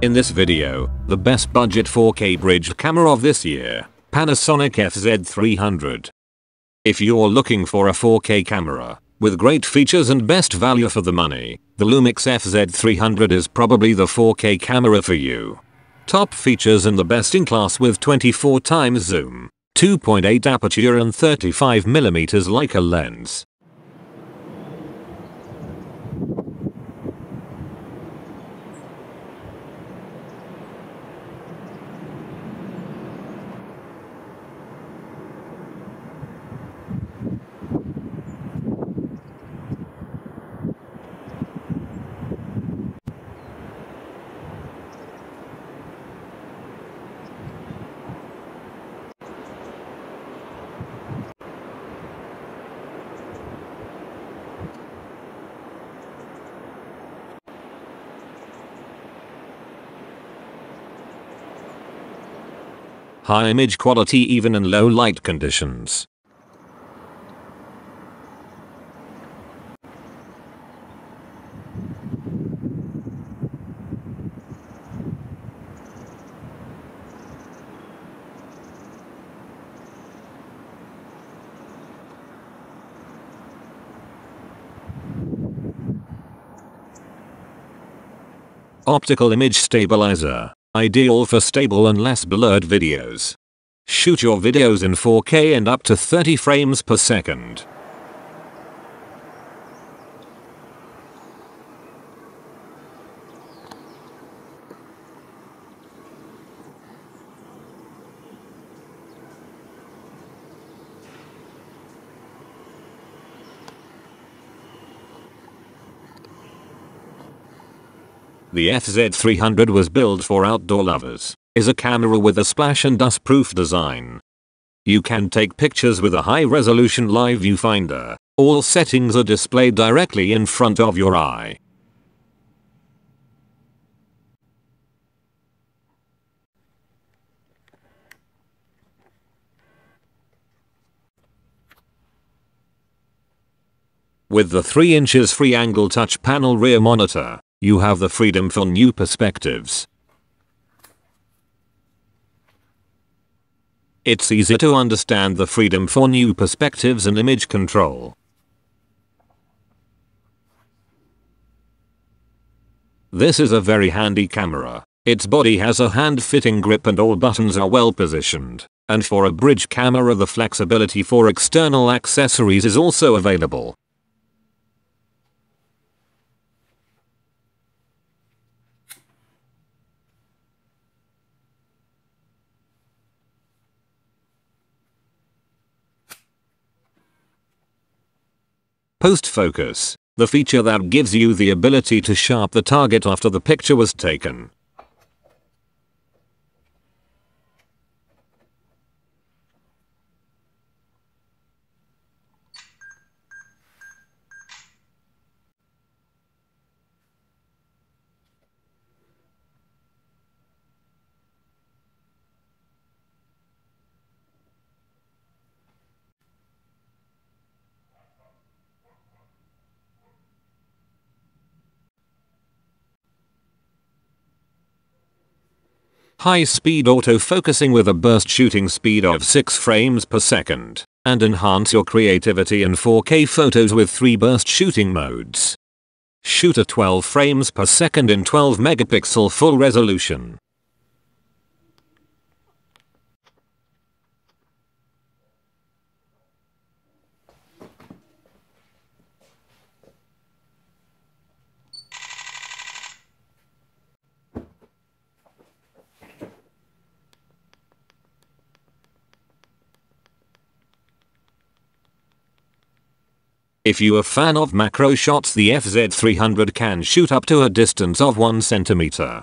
In this video, the best budget 4K bridge camera of this year, Panasonic FZ300. If you're looking for a 4K camera, with great features and best value for the money, the Lumix FZ300 is probably the 4K camera for you. Top features and the best in class with 24 times zoom, 2.8 aperture and 35mm Leica lens. High image quality even in low light conditions. Optical image stabilizer. Ideal for stable and less blurred videos. Shoot your videos in 4K and up to 30 frames per second. The FZ300 was built for outdoor lovers, is a camera with a splash and dust proof design. You can take pictures with a high resolution live viewfinder, all settings are displayed directly in front of your eye. With the 3 inches free angle touch panel rear monitor, you have the freedom for new perspectives. It's easy to understand the freedom for new perspectives and image control. This is a very handy camera. Its body has a hand-fitting grip and all buttons are well positioned. And for a bridge camera the flexibility for external accessories is also available. Post focus, the feature that gives you the ability to sharp the target after the picture was taken. High speed autofocusing with a burst shooting speed of 6 frames per second, and enhance your creativity in 4K photos with 3 burst shooting modes. Shoot at 12 frames per second in 12 megapixel full resolution. If you a fan of macro shots the FZ300 can shoot up to a distance of 1 centimeter.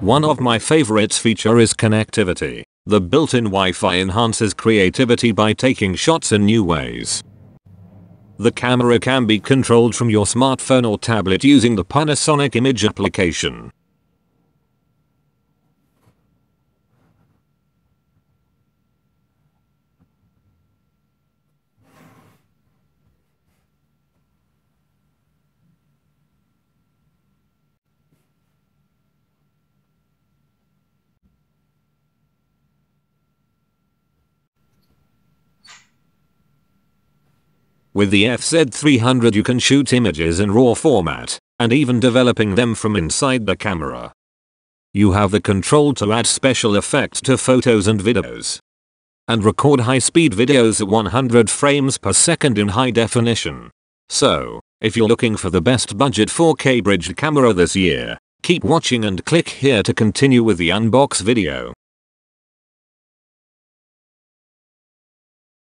One of my favorites feature is connectivity. The built-in Wi-Fi enhances creativity by taking shots in new ways. The camera can be controlled from your smartphone or tablet using the Panasonic Image application. With the FZ300 you can shoot images in RAW format, and even developing them from inside the camera. You have the control to add special effects to photos and videos. And record high-speed videos at 100 frames per second in high definition. So, if you're looking for the best budget 4K bridge camera this year, keep watching and click here to continue with the unbox video.